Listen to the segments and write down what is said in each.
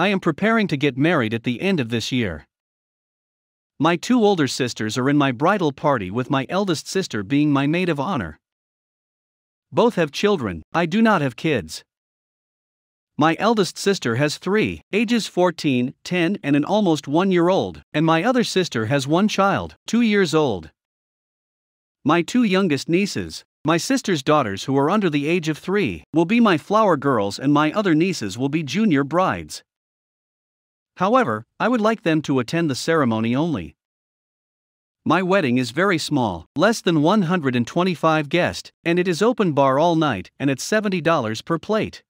I am preparing to get married at the end of this year. My two older sisters are in my bridal party, with my eldest sister being my maid of honor. Both have children, I do not have kids. My eldest sister has three, ages 14, 10, and an almost one year old, and my other sister has one child, two years old. My two youngest nieces, my sister's daughters who are under the age of three, will be my flower girls, and my other nieces will be junior brides. However, I would like them to attend the ceremony only. My wedding is very small, less than 125 guests, and it is open bar all night and at $70 per plate.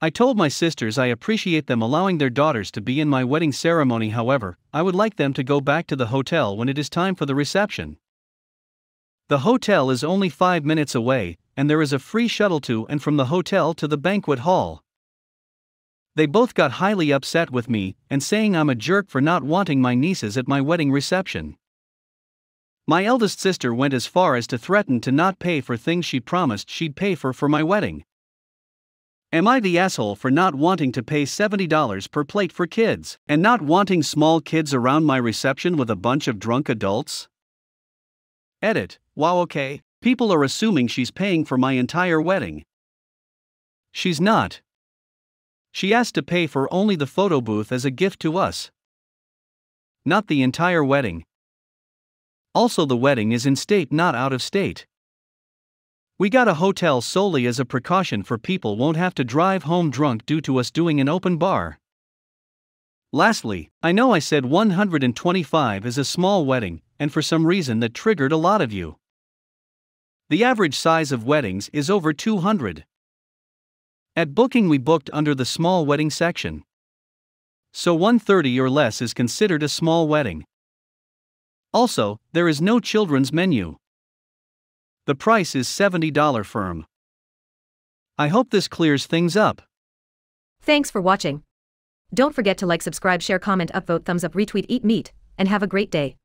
I told my sisters I appreciate them allowing their daughters to be in my wedding ceremony, however, I would like them to go back to the hotel when it is time for the reception. The hotel is only five minutes away, and there is a free shuttle to and from the hotel to the banquet hall. They both got highly upset with me and saying I'm a jerk for not wanting my nieces at my wedding reception. My eldest sister went as far as to threaten to not pay for things she promised she'd pay for for my wedding. Am I the asshole for not wanting to pay $70 per plate for kids, and not wanting small kids around my reception with a bunch of drunk adults? Edit. Wow, okay. People are assuming she's paying for my entire wedding. She's not. She asked to pay for only the photo booth as a gift to us. Not the entire wedding. Also, the wedding is in state, not out of state. We got a hotel solely as a precaution for people won't have to drive home drunk due to us doing an open bar. Lastly, I know I said 125 is a small wedding, and for some reason that triggered a lot of you. The average size of weddings is over 200. At booking, we booked under the small wedding section. So 130 or less is considered a small wedding. Also, there is no children's menu. The price is $70 firm. I hope this clears things up. Thanks for watching. Don't forget to like, subscribe, share, comment, upvote, thumbs up, retweet, eat meat, and have a great day.